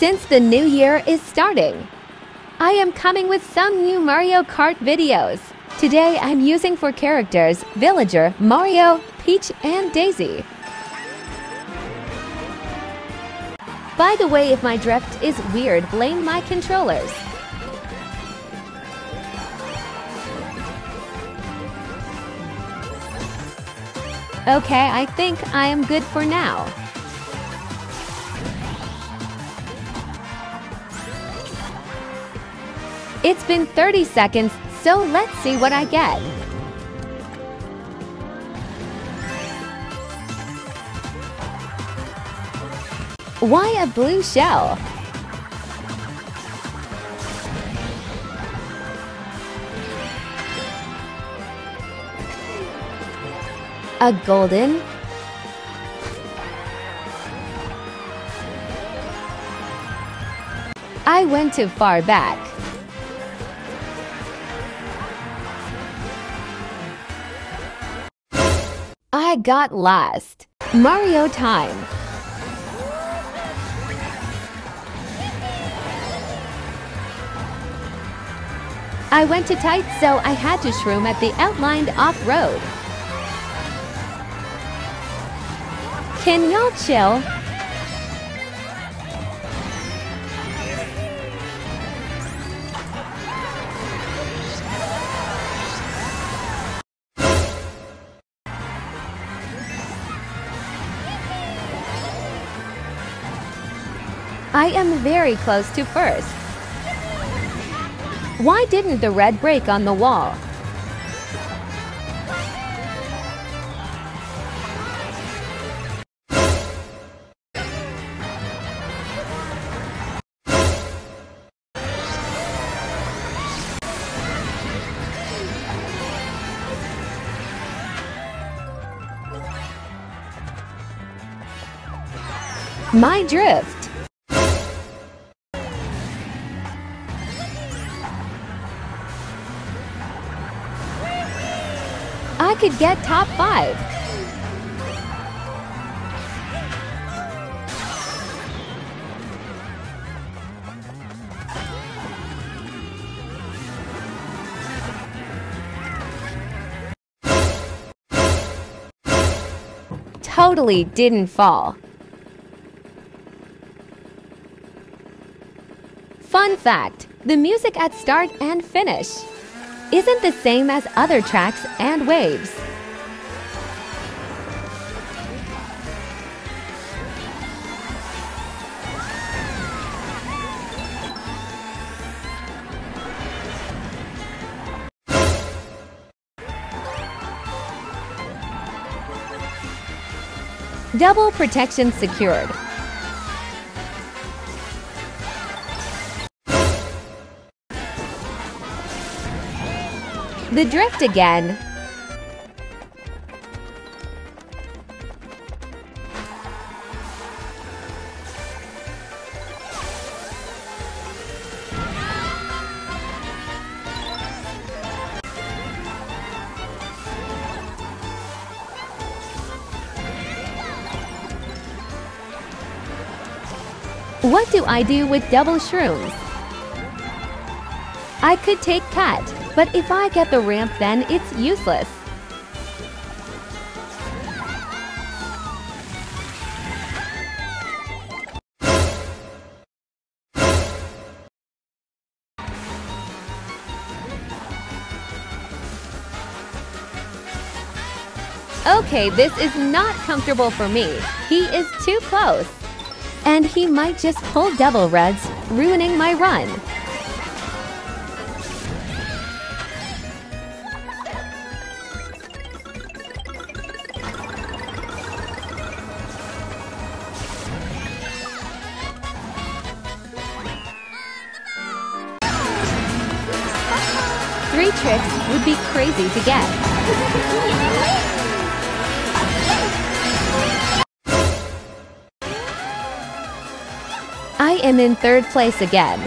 Since the new year is starting, I am coming with some new Mario Kart videos. Today I'm using for characters Villager, Mario, Peach, and Daisy. By the way, if my drift is weird, blame my controllers. Okay, I think I am good for now. It's been 30 seconds, so let's see what I get. Why a blue shell? A golden? I went too far back. I got lost. Mario time. I went too tight, so I had to shroom at the outlined off-road. Can y'all chill? I am very close to first. Why didn't the red break on the wall? My drift. I could get top five. Totally didn't fall. Fun fact, the music at start and finish isn't the same as other tracks and waves. Double protection secured. The drift again. What do I do with double shrooms? I could take cat, but if I get the ramp then it's useless. Okay, this is not comfortable for me. He is too close. And he might just pull double reds, ruining my run. free would be crazy to get. I am in third place again.